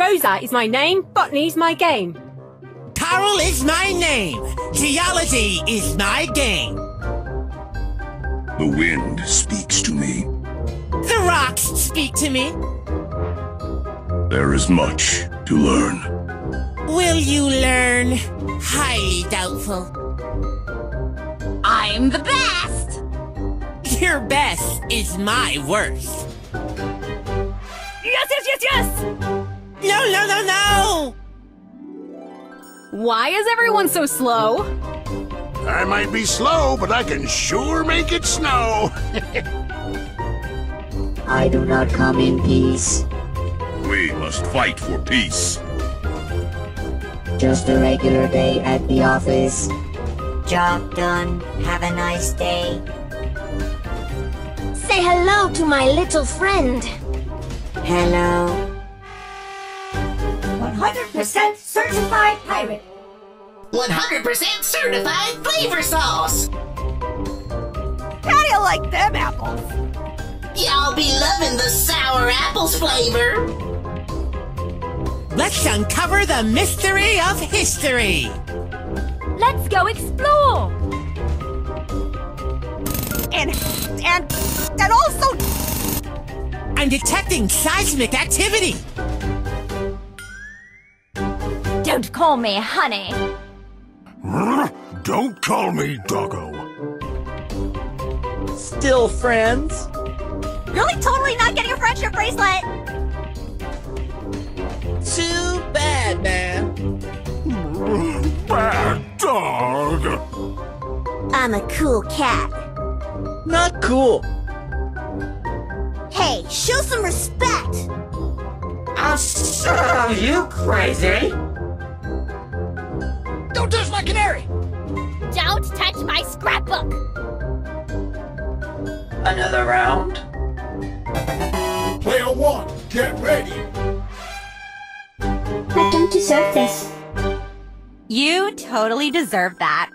Rosa is my name, botany's my game. Carl is my name. Geology is my game. The wind speaks to me. The rocks speak to me. There is much to learn. Will you learn? Highly doubtful. I'm the best! Your best is my worst. Yes, yes, yes, yes! No, no, no, no! Why is everyone so slow? I might be slow, but I can sure make it snow. I do not come in peace. We must fight for peace. Just a regular day at the office. Job done. Have a nice day. Say hello to my little friend. Hello. 100% certified pirate. 100% certified flavor sauce! How do you like them apples? Y'all be loving the sour apples flavor! Let's uncover the mystery of history. Let's go explore! And, and, and also I'm detecting seismic activity. Don't call me honey. Don't call me doggo. Still friends? Really totally not getting a friendship bracelet. Too bad, man. Bad dog. I'm a cool cat. Not cool. Hey, show some respect. I'll show you crazy. Don't touch my canary! Don't touch my scrapbook. Another round? Player one, get ready. I don't deserve this. You totally deserve that.